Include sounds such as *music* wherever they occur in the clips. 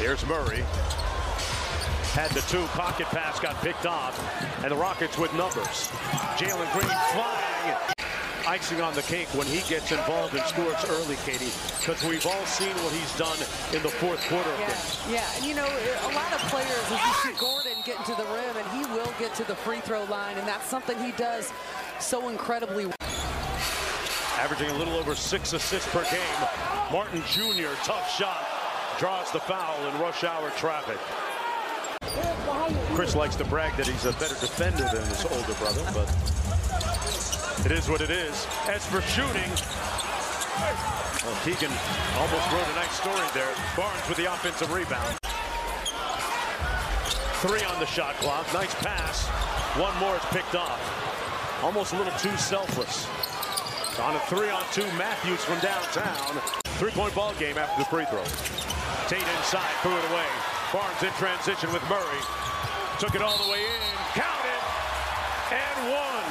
Here's Murray. Had the two pocket pass got picked off, and the Rockets with numbers. Jalen Green flying. Icing on the cake when he gets involved and scores early, Kayte, because we've all seen what he's done in the fourth quarter of Yeah, yeah. And you know, a lot of players, as you see Gordon getting to the rim, and he will get to the free throw line, and that's something he does so incredibly well. Averaging a little over six assists per game. Martin Jr., tough shot, draws the foul in rush hour traffic. Kris likes to brag that he's a better defender than his older brother, but it is what it is. As for shooting, well, Keegan almost wrote a nice story there. Barnes with the offensive rebound. Three on the shot clock. Nice pass. One more is picked off. Almost a little too selfless. On a three on two, Matthews from downtown. Three-point ball game after the free throw. Tate inside, threw it away. Barnes in transition with Murray. Took it all the way in, counted, and won.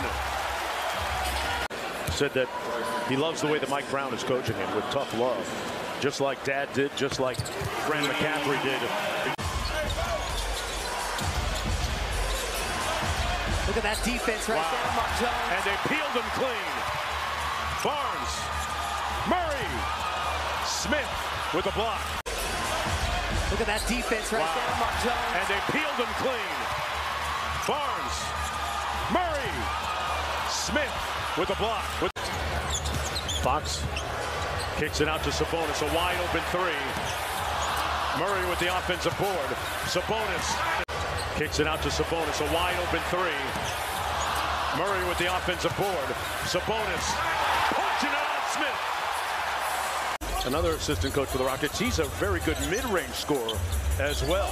Said that he loves the way that Mike Brown is coaching him with tough love. Just like Dad did, just like Fran McCaffrey did. Look at that defense right Wow. there, Mark Jones. And they peeled him clean. Barnes, Murray, Smith with a block. Look at that defense right Wow. there, Mark Jones. And they peeled him clean. Barnes, Murray, Smith with a block. With Fox kicks it out to Sabonis, a wide open three. Murray with the offensive board. Sabonis kicks it out to Sabonis, a wide open three. Murray with the offensive board. Sabonis Another assistant coach for the Rockets. He's a very good mid-range scorer as well.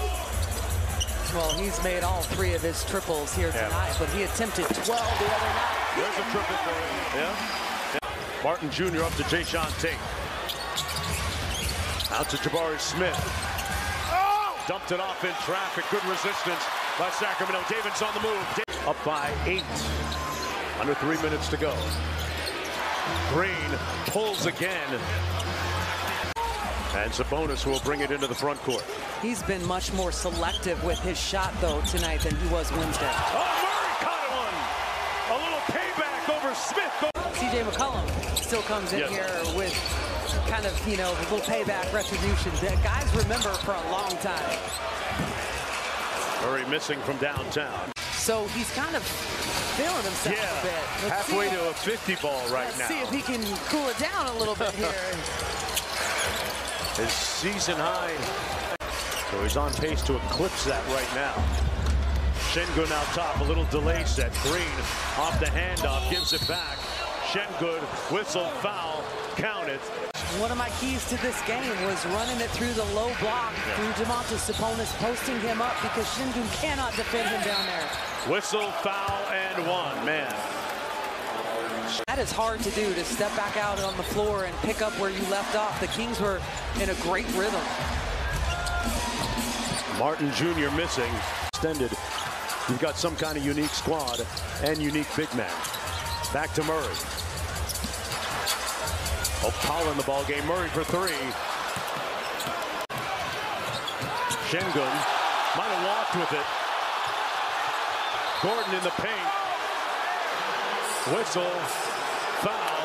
Well, he's made all three of his triples here Yeah. tonight, but he attempted 12 the other night. There's a triple for him. Yeah. yeah. Martin Jr. up to Jae'Sean Tate. Out to Jabari Smith. Dumped it off in traffic. Good resistance by Sacramento. Davis on the move. Da- Up by eight. Under three minutes to go. Green pulls again. And Sabonis will bring it into the front court. He's been much more selective with his shot, though, tonight than he was Wednesday. Oh, Murray caught one. A little payback over Smith. CJ McCollum still comes in Yes. here with kind of, you know, a little payback retribution that guys remember for a long time. Murray missing from downtown. So he's kind of feeling himself Yeah, a bit. Let's halfway to a 50 ball right let's now. see if he can cool it down a little bit *laughs* here. His season high. So he's on pace to eclipse that right now. Sengun out top, a little delay set. Green off the handoff, gives it back. Shengun, whistle, foul, count it. One of my keys to this game was running it through the low block through Domantas Sabonis, posting him up because Sengun cannot defend him down there. Whistle, foul, and one. Man, That is hard to do, to step back out on the floor and pick up where you left off. The Kings were in a great rhythm. Martin Jr. missing. Extended. You've got some kind of unique squad and unique big man. Back to Murray. Powell in the ball game. Murray for three. Sengun might have walked with it. Gordon in the paint. Whistle. Foul.